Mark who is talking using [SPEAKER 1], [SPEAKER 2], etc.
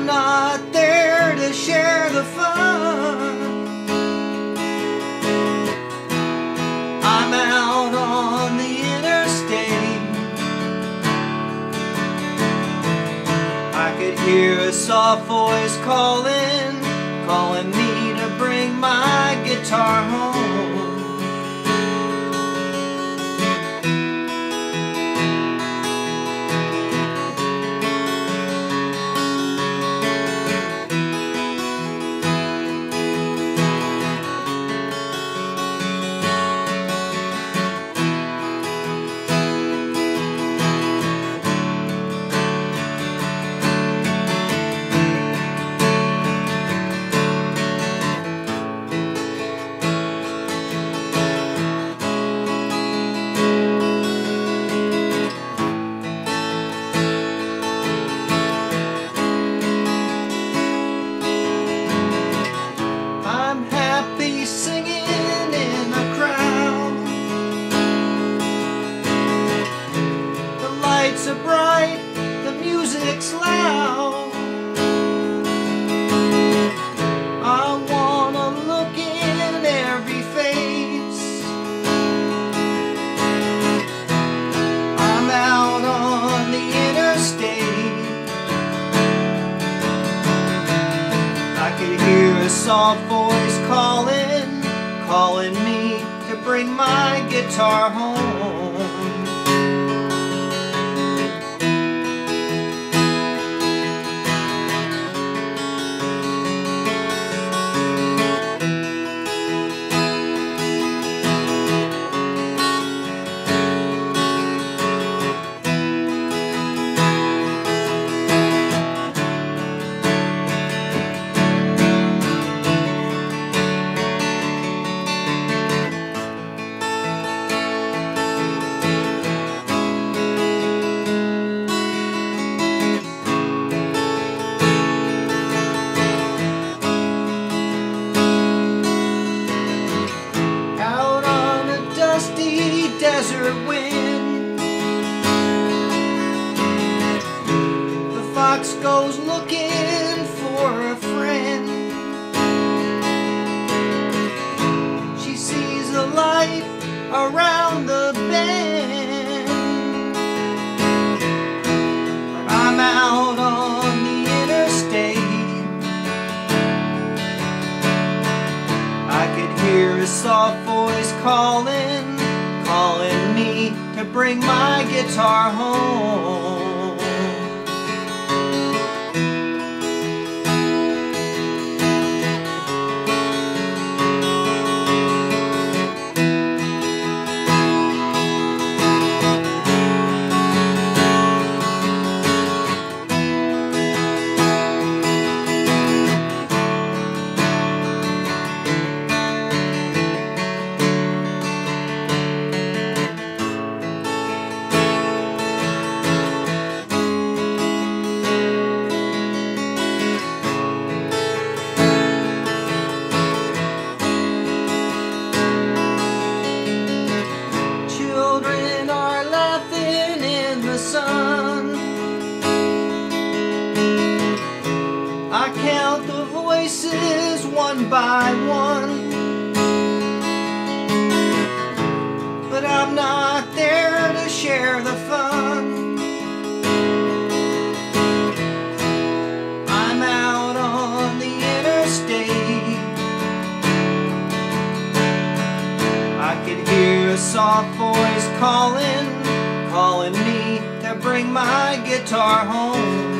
[SPEAKER 1] not there to share the fun. I'm out on the interstate. I could hear a soft voice calling, calling me to bring my guitar home. Lights are bright, the music's loud. I wanna look in every face. I'm out on the interstate. I could hear a soft voice calling, calling me to bring my guitar home. Goes looking for a friend. She sees a light around the bend. I'm out on the interstate. I could hear a soft voice calling, calling me to bring my guitar home. Voices one by one. But I'm not there to share the fun. I'm out on the interstate. I could hear a soft voice calling, calling me to bring my guitar home.